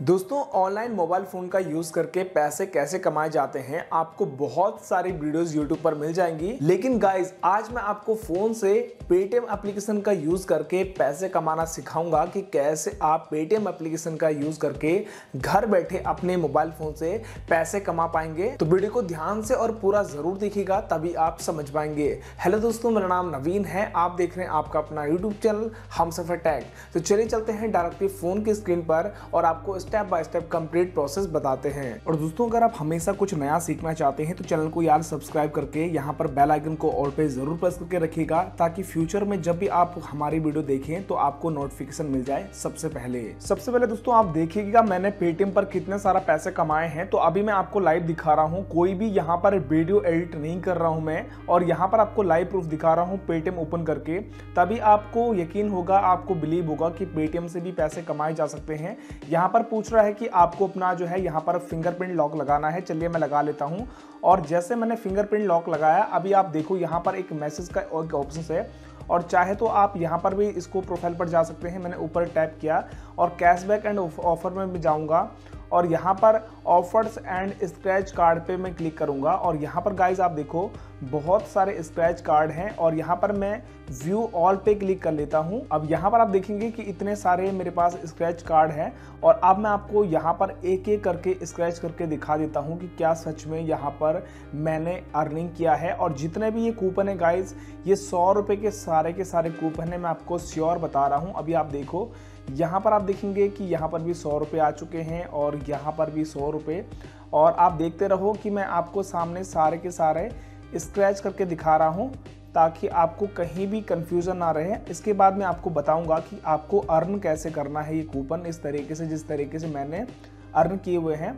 दोस्तों online mobile phone का use करके पैसे कैसे कमाए जाते हैं, आपको बहुत सारी वीडियोस यूट्यूब पर मिल जाएँगी। लेकिन गाइस आज मैं आपको फ़ोन से पेटीएम एप्लीकेशन का यूज़ करके पैसे कमाना सिखाऊँगा कि कैसे आप पेटीएम एप्लीकेशन का यूज़ करके घर बैठे अपने मोबाइल फ़ोन से पैसे कमा पाएँगे। तो वीडियो को ध्यान से और पूरा ज़रूर देखिएगा, तभी आप समझ पाएँगे। हेलो दोस्तों, मेरा नाम नवीन है। आप देख रहे हैं आपका अपना यूट्यूब चैनल हम सफ़र टैग तो चलिए चलते हैं डायरेक्टली फ़ोन की स्क्रीन पर और आपको step by step complete process बताते हैं। और दोस्तों, अगर आप हमेशा कुछ नया सीखना चाहते हैं तो चैनल को यार सब्सक्राइब करके यहाँ पर बेल आइकन को ऑल पे ज़रूर प्रेस करके रखिएगा, ताकि फ्यूचर में जब भी आप हमारी वीडियो देखें तो आपको नोटिफिकेशन मिल जाए सबसे पहले। सबसे पहले दोस्तों, आप देखिएगा मैंने पेटीएम पर कितने सारा पैसे कमाए हैं तो अभी मैं आपको लाइव दिखा रहा हूँ। कोई भी यहाँ पर वीडियो एडिट नहीं कर रहा हूँ मैं, और यहाँ पर आपको लाइव प्रूफ दिखा रहा हूँ पेटीएम ओपन करके। तभी आपको यकीन होगा, आपको बिलीव होगा कि पेटीएम से भी पैसे कमाए जा सकते हैं। यहाँ पर पूछ रहा है कि आपको अपना जो है यहाँ पर फिंगरप्रिंट लॉक लगाना है। चलिए मैं लगा लेता हूँ। और जैसे मैंने फिंगरप्रिंट लॉक लगाया, अभी आप देखो यहाँ पर एक मैसेज का एक ऑप्शन है। और चाहे तो आप यहाँ पर भी इसको प्रोफ़ाइल पर जा सकते हैं। मैंने ऊपर टैप किया और कैशबैक एंड ऑफ़र में भी जाऊँगा। और यहाँ पर ऑफर्स एंड स्क्रैच कार्ड पे मैं क्लिक करूँगा। और यहाँ पर गाइज़ आप देखो बहुत सारे स्क्रैच कार्ड हैं और यहाँ पर मैं व्यू ऑल पे क्लिक कर लेता हूँ। अब यहाँ पर आप देखेंगे कि इतने सारे मेरे पास स्क्रैच कार्ड हैं और अब मैं आपको यहाँ पर एक एक करके स्क्रैच करके दिखा देता हूँ कि क्या सच में यहाँ पर मैंने अर्निंग किया है। और जितने भी ये कूपन है गाइज़ ये सौ रुपये के सारे के सारे कूपन है, मैं आपको श्योर बता रहा हूँ। अभी आप देखो, यहाँ पर आप देखेंगे कि यहाँ पर भी सौ रुपये आ चुके हैं और यहाँ पर भी सौ रुपये और आप देखते रहो कि मैं आपको सामने सारे के सारे स्क्रैच करके दिखा रहा हूँ ताकि आपको कहीं भी कंफ्यूजन ना रहे। इसके बाद मैं आपको बताऊँगा कि आपको अर्न कैसे करना है। ये कूपन इस तरीके से, जिस तरीके से मैंने अर्न किए हुए हैं।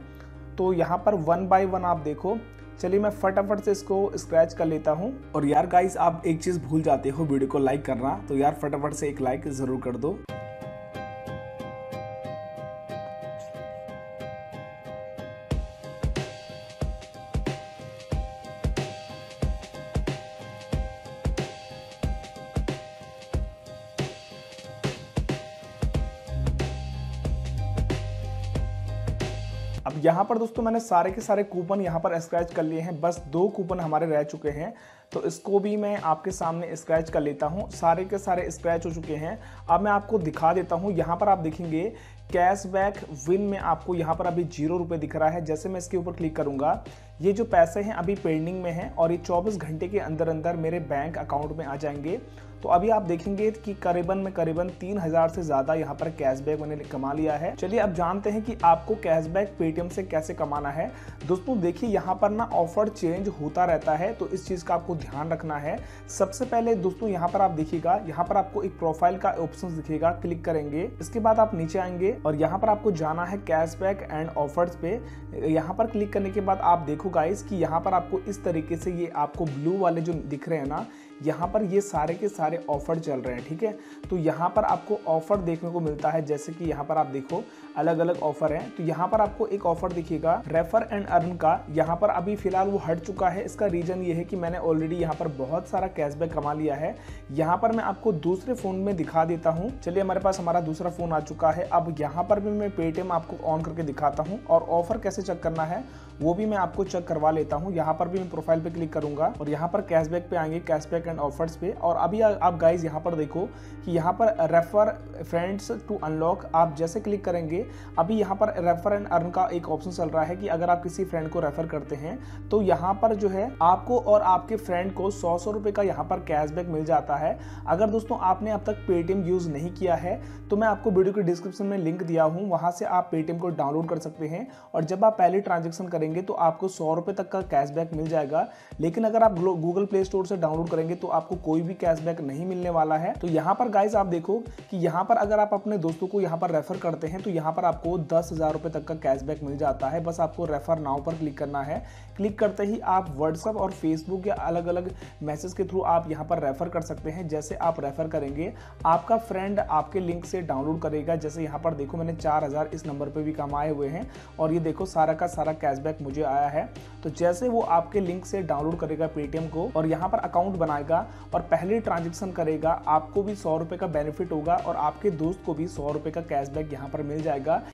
तो यहाँ पर वन बाय वन आप देखो। चलिए मैं फटाफट से इसको स्क्रैच कर लेता हूँ। और यार गाइस आप एक चीज़ भूल जाते हो वीडियो को लाइक करना। तो यार फटाफट से एक लाइक ज़रूर कर दो। अब यहाँ पर दोस्तों मैंने सारे के सारे कूपन यहाँ पर स्क्रैच कर लिए हैं। बस दो कूपन हमारे रह चुके हैं। तो इसको भी मैं आपके सामने स्क्रैच कर लेता हूँ। सारे के सारे स्क्रैच हो चुके हैं। अब मैं आपको दिखा देता हूँ। यहाँ पर आप देखेंगे कैशबैक विन में आपको यहाँ पर अभी ज़ीरो रुपये दिख रहा है। जैसे मैं इसके ऊपर क्लिक करूँगा ये जो पैसे हैं अभी पेंडिंग में हैं और ये 24 घंटे के अंदर अंदर मेरे बैंक अकाउंट में आ जाएँगे। तो अभी आप देखेंगे कि करीबन में करीबन तीन हज़ार से ज़्यादा यहाँ पर कैशबैक मैंने कमा लिया है। चलिए अब जानते हैं कि आपको कैशबैक पेटीएम से कैसे कमाना है। दोस्तों, देखिए, यहाँ पर ना ऑफ़र चेंज होता रहता है तो इस चीज़ का आपको ध्यान रखना है। सबसे पहले दोस्तों, यहाँ पर आप देखिएगा, यहाँ पर आपको एक प्रोफ़ाइल का ऑप्शन दिखेगा, क्लिक करेंगे। इसके बाद आप नीचे आएँगे और यहाँ पर आपको जाना है कैशबैक एंड ऑफर्स पे। यहाँ पर क्लिक करने के बाद आप देखो गाइस कि यहाँ पर आपको इस तरीके से ये आपको ब्लू वाले जो दिख रहे हैं ना, यहाँ पर ये सारे के सारे ऑफ़र चल रहे हैं, ठीक है? तो यहाँ पर आपको ऑफ़र देखने को मिलता है, जैसे कि यहाँ पर आप देखो अलग अलग ऑफ़र हैं। तो यहाँ पर आपको एक ऑफ़र दिखेगा रेफर एंड अर्न का। यहाँ पर अभी फ़िलहाल वो हट चुका है। इसका रीजन ये है कि मैंने ऑलरेडी यहाँ पर बहुत सारा कैशबैक कमा लिया है। यहाँ पर मैं आपको दूसरे फ़ोन में दिखा देता हूँ। चलिए, हमारे पास हमारा दूसरा फ़ोन आ चुका है। अब यहाँ पर भी मैं पेटीएम आपको ऑन करके दिखाता हूँ। और ऑफ़र कैसे चेक करना है, वो भी मैं आपको चेक करवा लेता हूँ। यहाँ पर भी मैं प्रोफ़ाइल पे क्लिक करूँगा और यहाँ पर कैशबैक पे आएँगे कैशबैक एंड ऑफर्स पे। और अभी आप गाइज़ यहाँ पर देखो कि यहाँ पर रेफर फ्रेंड्स टू अनलॉक आप जैसे क्लिक करेंगे, अभी यहाँ पर रेफर एंड अर्न का एक ऑप्शन चल रहा है कि अगर आप किसी फ्रेंड को रेफर करते हैं तो यहाँ पर जो है आपको और आपके फ्रेंड को सौ सौ रुपए का यहाँ पर कैशबैक मिल जाता है। अगर दोस्तों आपने अब तक पेटीएम यूज़ नहीं किया है तो मैं आपको वीडियो के डिस्क्रिप्शन में लिंक दिया हूँ। वहाँ से आप पेटीएम को डाउनलोड कर सकते हैं। और जब आप पहले ट्रांजेक्शन करेंगे तो आपको सौ रुपए तक का कैशबैक मिल जाएगा। लेकिन अगर आप गूगल प्ले स्टोर से डाउनलोड करेंगे तो आपको कोई भी कैशबैक नहीं मिलने वाला है। तो यहाँ पर गाइज़ आप देखो कि यहाँ पर अगर आप अपने दोस्तों को यहाँ पर रेफर करते हैं तो यहाँ पर आपको दस हज़ार रुपए तक का कैशबैक मिल जाता है। बस आपको रेफर नाउ पर क्लिक करना है। क्लिक करते ही आप व्हाट्सअप और फेसबुक या अलग अलग मैसेज के थ्रू आप यहाँ पर रेफर कर सकते हैं। जैसे आप रेफर करेंगे, आपका फ्रेंड आपके लिंक से डाउनलोड करेगा। जैसे यहाँ पर देखो मैंने चार हज़ार इस नंबर पर भी कमाए हुए हैं। और ये देखो सारा का सारा कैशबैक मुझे आया है। तो जैसे वो आपके लिंक से डाउनलोड करेगा पेटीएम को और यहाँ पर अकाउंट बनाएगा और पहले ट्रांजेक्शन करेगा, आपको भी सौ का बेनिफिट होगा और आपके दोस्त को भी सौ का कैशबैक यहाँ पर मिल जाएगा।